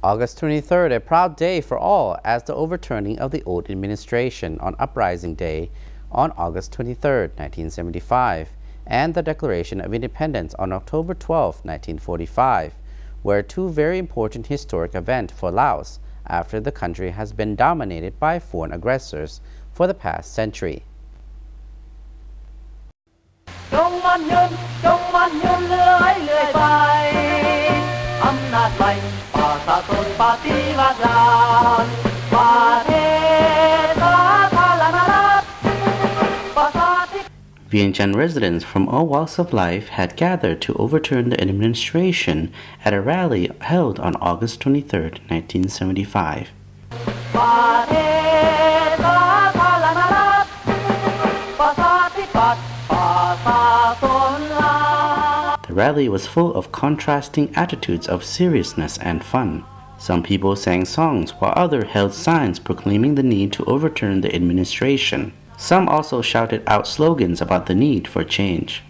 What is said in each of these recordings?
August 23rd, a proud day for all as the overturning of the old administration on Uprising Day on August 23rd, 1975, and the Declaration of Independence on October 12, 1945, were two very important historic events for Laos after the country has been dominated by foreign aggressors for the past century sa Vientiane residents from all walks of life had gathered to overturn the administration at a rally held on August 23, 1975. Rally was full of contrasting attitudes of seriousness and fun. Some people sang songs while others held signs proclaiming the need to overturn the administration. Some also shouted out slogans about the need for change.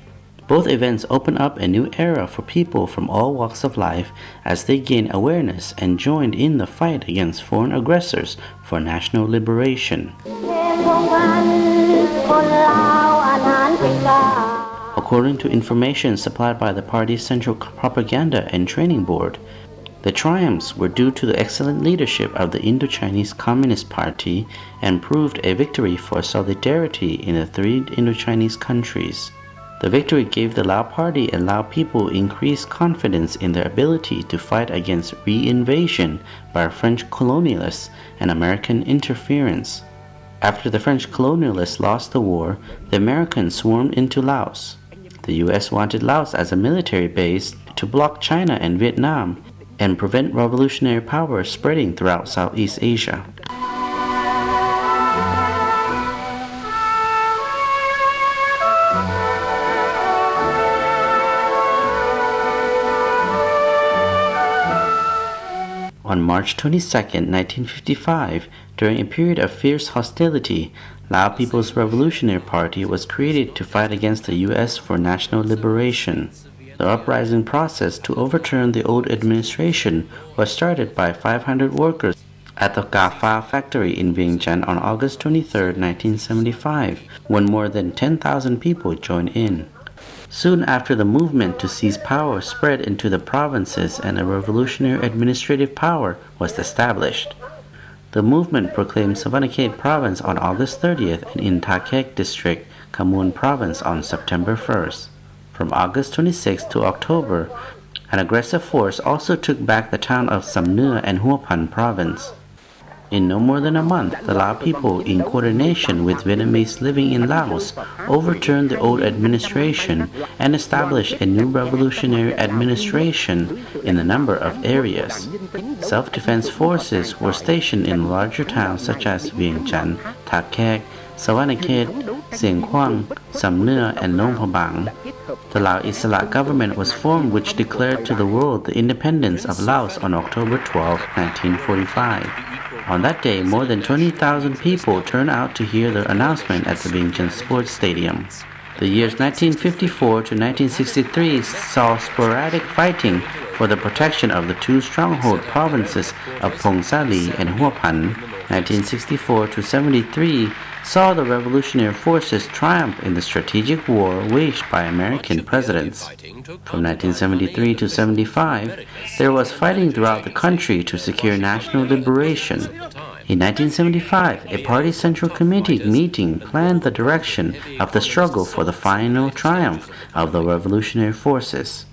Both events open up a new era for people from all walks of life as they gain awareness and joined in the fight against foreign aggressors for national liberation. According to information supplied by the party's Central Propaganda and Training Board, the triumphs were due to the excellent leadership of the Indo-Chinese Communist Party and proved a victory for solidarity in the three Indo-Chinese countries. The victory gave the Lao Party and Lao people increased confidence in their ability to fight against re-invasion by French colonialists and American interference. After the French colonialists lost the war, the Americans swarmed into Laos. The US wanted Laos as a military base to block China and Vietnam and prevent revolutionary power spreading throughout Southeast Asia. On March 22, 1955, during a period of fierce hostility, Lao People's Revolutionary Party was created to fight against the U.S. for national liberation. The uprising process to overturn the old administration was started by 500 workers at the Gafa factory in Vientiane on August 23, 1975, when more than 10,000 people joined in. Soon after the movement to seize power spread into the provinces and a revolutionary administrative power was established. The movement proclaimed Savannakhet province on August 30th and in Takek district, Khammouane province on September 1st. From August 26 to October, an aggressive force also took back the town of Sam Nuea and Hua Phan province. In no more than a month, the Lao people, in coordination with Vietnamese living in Laos, overturned the old administration and established a new revolutionary administration in a number of areas. Self-defense forces were stationed in larger towns such as Vientiane, Tha Kek, Savannakhet, Xieng Khouang, Sam Nuea, and Luang Prabang. The Lao Issara government was formed which declared to the world the independence of Laos on October 12, 1945. On that day, more than 20,000 people turned out to hear the announcement at the Vientiane Sports Stadium. The years 1954 to 1963 saw sporadic fighting for the protection of the two stronghold provinces of Phong Sa-Li and Huapan. 1964 to 73 saw the revolutionary forces triumph in the strategic war waged by American presidents. From 1973 to 75, there was fighting throughout the country to secure national liberation. In 1975, a party central committee meeting planned the direction of the struggle for the final triumph of the revolutionary forces.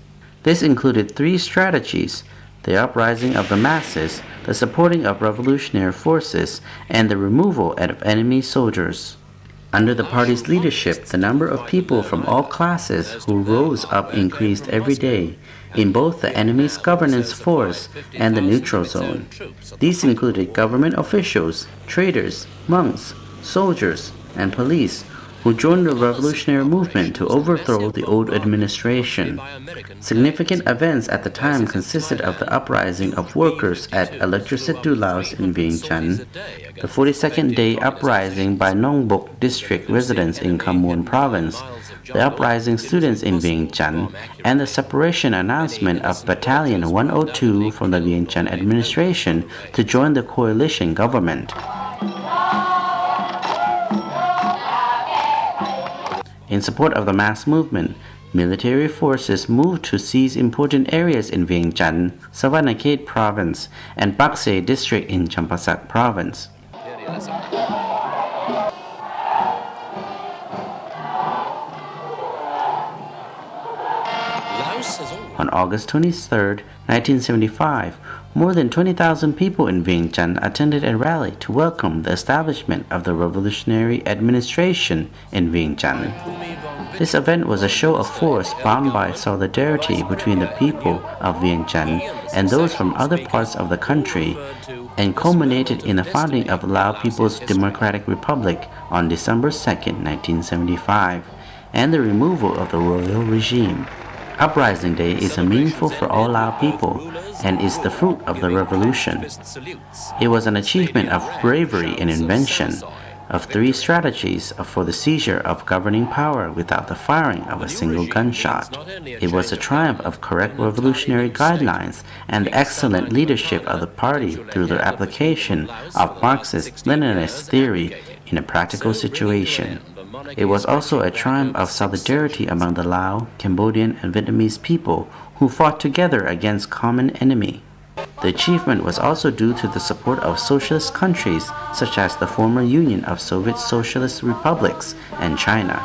This included three strategies the uprising of the masses, the supporting of revolutionary forces, and the removal of enemy soldiers. Under the party's leadership, the number of people from all classes who rose up increased every day in both the enemy's governance force and the neutral zone. These included government officials, traders, monks, soldiers, and police who joined the revolutionary movement to overthrow the old administration. Significant events at the time consisted of the uprising of workers at Electricité du Laos in Vientiane, the 42nd day uprising by Nong Bok district residents in Khammouane province, the uprising students in Vientiane, and the separation announcement of Battalion 102 from the Vientiane administration to join the coalition government. In support of the mass movement, military forces moved to seize important areas in Vientiane, Savannakhet province, and Pakse district in Champasak province. On August 23, 1975, more than 20,000 people in Vientiane attended a rally to welcome the establishment of the revolutionary administration in Vientiane. This event was a show of force bound by solidarity between the people of Vientiane and those from other parts of the country and culminated in the founding of Lao People's Democratic Republic on December 2, 1975, and the removal of the royal regime. Uprising Day is a meaningful for all our people and is the fruit of the revolution. It was an achievement of bravery and invention, of three strategies for the seizure of governing power without the firing of a single gunshot. It was a triumph of correct revolutionary guidelines and excellent leadership of the party through the application of Marxist-Leninist theory in a practical situation. It was also a triumph of solidarity among the Lao, Cambodian, and Vietnamese people who fought together against common enemy. The achievement was also due to the support of socialist countries such as the former Union of Soviet Socialist Republics and China.